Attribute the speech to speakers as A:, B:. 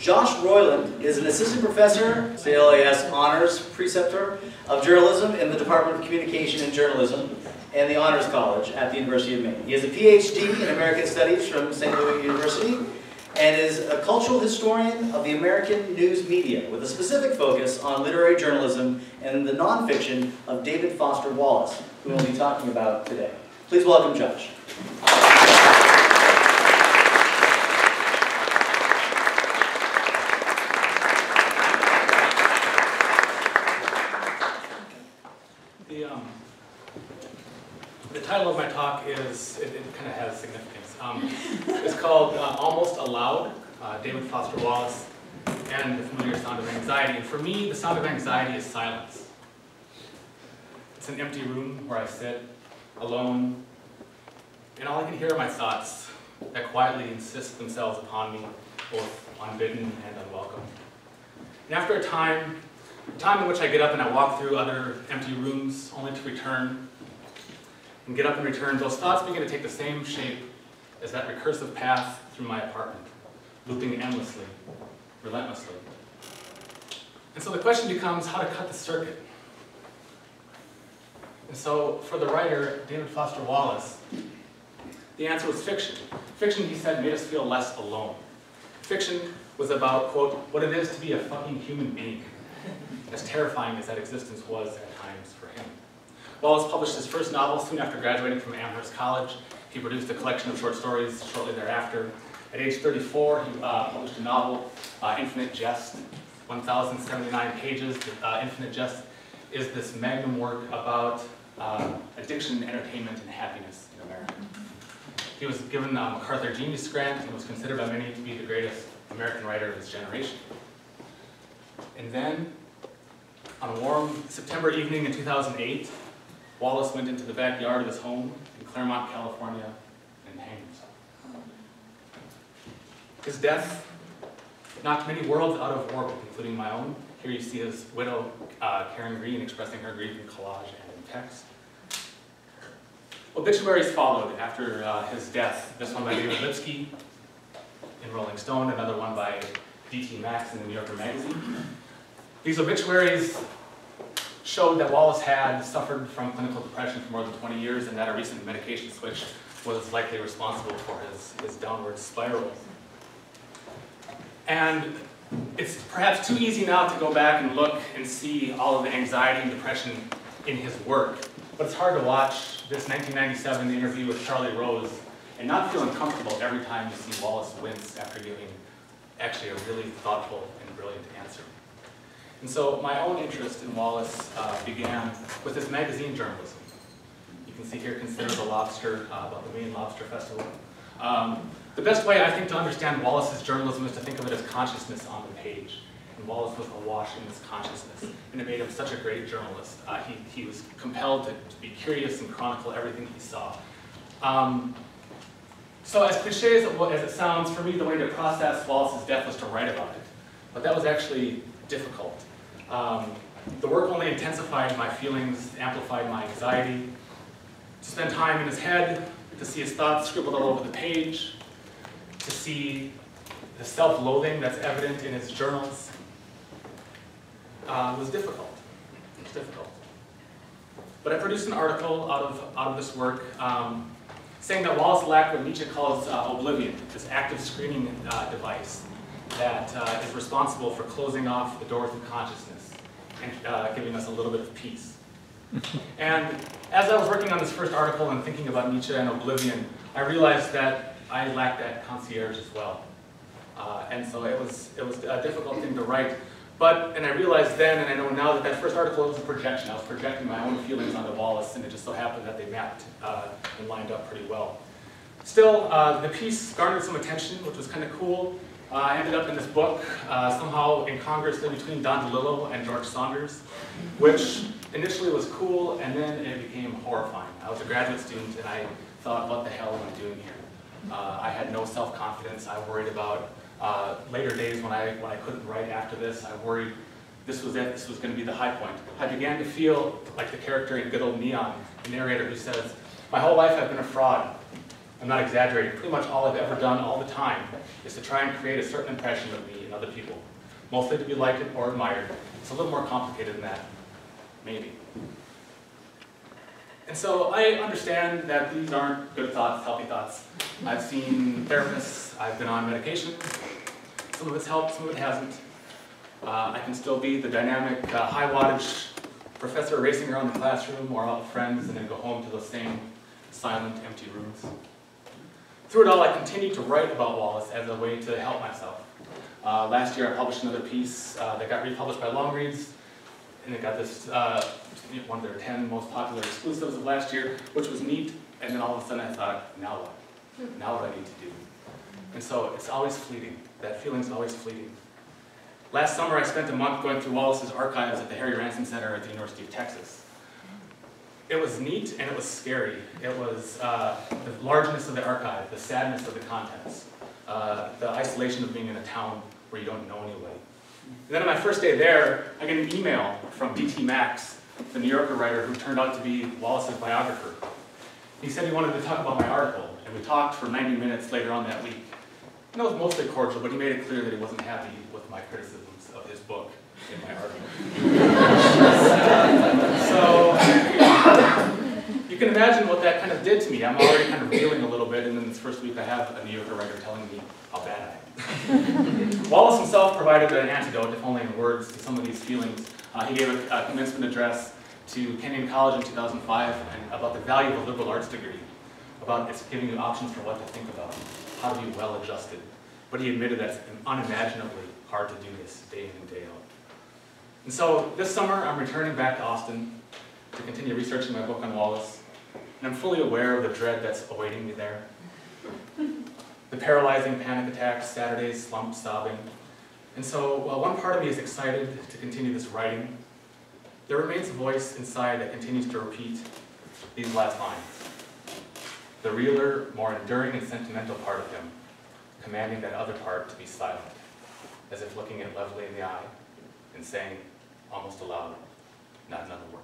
A: Josh Roiland is an assistant professor, CLAS honors preceptor of journalism in the Department of Communication and Journalism and the Honors College at the University of Maine. He has a PhD in American Studies from St. Louis University and is a cultural historian of the American news media with a specific focus on literary journalism and the nonfiction of David Foster Wallace, who we'll be talking about today. Please welcome Josh.
B: The, um, the title of my talk is, it, it kind of has significance. Um, it's called uh, Almost Aloud, uh, David Foster Wallace, and the familiar sound of anxiety. And for me, the sound of anxiety is silence. It's an empty room where I sit alone, and all I can hear are my thoughts that quietly insist themselves upon me, both unbidden and unwelcome. And after a time, a time in which I get up and I walk through other empty rooms, only to return, and get up and return, those thoughts begin to take the same shape as that recursive path through my apartment, looping endlessly, relentlessly. And so the question becomes how to cut the circuit. And so for the writer, David Foster Wallace, the answer was fiction. Fiction, he said, made us feel less alone. Fiction was about, quote, what it is to be a fucking human being, as terrifying as that existence was at times for him. Wallace published his first novel soon after graduating from Amherst College. He produced a collection of short stories shortly thereafter. At age 34, he uh, published a novel, uh, Infinite Jest, 1,079 pages. Uh, Infinite Jest is this magnum work about uh, addiction, entertainment, and happiness in America. He was given a MacArthur Genius Grant and was considered by many to be the greatest American writer of his generation. And then, on a warm September evening in 2008, Wallace went into the backyard of his home in Claremont, California, and hanged himself. His death knocked many worlds out of orbit, including my own. Here you see his widow, uh, Karen Green, expressing her grief in collage and in text. Obituaries followed after uh, his death. This one by David Lipsky in Rolling Stone, another one by D.T. Max in the New Yorker magazine. These obituaries showed that Wallace had suffered from clinical depression for more than 20 years and that a recent medication switch was likely responsible for his, his downward spiral. And it's perhaps too easy now to go back and look and see all of the anxiety and depression in his work. But it's hard to watch this 1997 interview with Charlie Rose and not feel uncomfortable every time you see Wallace wince after giving actually a really thoughtful and brilliant answer. And so my own interest in Wallace uh, began with his magazine journalism. You can see here, Consider the Lobster, uh, about the Maine Lobster Festival. Um, the best way, I think, to understand Wallace's journalism is to think of it as consciousness on the page. And Wallace was awash in this consciousness, and it made him such a great journalist. Uh, he, he was compelled to, to, be curious and chronicle everything he saw. Um, so as cliche as it, as it sounds, for me, the way to process Wallace's death was to write about it. But that was actually difficult. Um, the work only intensified my feelings, amplified my anxiety. To spend time in his head, to see his thoughts scribbled all over the page, to see the self-loathing that's evident in his journals, uh, was difficult. It was difficult. But I produced an article out of, out of this work um, saying that Wallace lacked what Nietzsche calls uh, oblivion, this active screening uh, device that uh, is responsible for closing off the doors of consciousness and uh, giving us a little bit of peace. and as I was working on this first article and thinking about Nietzsche and oblivion, I realized that I lacked that concierge as well. Uh, and so it was, it was a difficult thing to write. But, and I realized then, and I know now, that that first article was a projection. I was projecting my own feelings onto Wallace, and it just so happened that they mapped uh, and lined up pretty well. Still, uh, the piece garnered some attention, which was kind of cool. Uh, I ended up in this book, uh, somehow incongruously between Don DeLillo and George Saunders, which initially was cool, and then it became horrifying. I was a graduate student, and I thought, what the hell am I doing here? Uh, I had no self-confidence. I worried about uh, later days when I, when I couldn't write after this, I worried this was it, this was going to be the high point. I began to feel like the character in Good Old Neon, the narrator who says, my whole life I've been a fraud. I'm not exaggerating, pretty much all I've ever done all the time is to try and create a certain impression of me in other people. Mostly to be liked or admired. It's a little more complicated than that, maybe. And so I understand that these aren't good thoughts, healthy thoughts. I've seen therapists, I've been on medication. Some of it's helped, some of it hasn't. Uh, I can still be the dynamic, uh, high wattage professor racing around the classroom or out with friends and then go home to those same silent, empty rooms. Through it all, I continued to write about Wallace as a way to help myself. Uh, last year, I published another piece uh, that got republished by Longreads, and it got this uh, one of their 10 most popular exclusives of last year, which was neat. And then all of a sudden, I thought, now what? Now what do I need to do? And so it's always fleeting. That feeling's always fleeting. Last summer, I spent a month going through Wallace's archives at the Harry Ransom Center at the University of Texas. It was neat and it was scary. It was uh, the largeness of the archive, the sadness of the contents, uh, the isolation of being in a town where you don't know anybody. And then on my first day there, I get an email from D.T. Max, the New Yorker writer who turned out to be Wallace's biographer. He said he wanted to talk about my article, and we talked for 90 minutes later on that week. And it was mostly cordial, but he made it clear that he wasn't happy with my criticisms of his book in my article. so, can imagine what that kind of did to me. I'm already kind of reeling a little bit, and then this first week I have a New Yorker writer telling me how bad I am. Wallace himself provided an antidote, if only in words, to some of these feelings. Uh, he gave a, a commencement address to Kenyon College in 2005 and about the value of a liberal arts degree, about it's giving you options for what to think about, how to be well adjusted. But he admitted that it's unimaginably hard to do this day in and day out. And so this summer, I'm returning back to Austin to continue researching my book on Wallace, and I'm fully aware of the dread that's awaiting me there. The paralyzing panic attacks, Saturdays, slumps, sobbing. And so while one part of me is excited to continue this writing, there remains a voice inside that continues to repeat these last lines. The realer, more enduring and sentimental part of him, commanding that other part to be silent, as if looking it levelly in the eye and saying, almost aloud, not another word.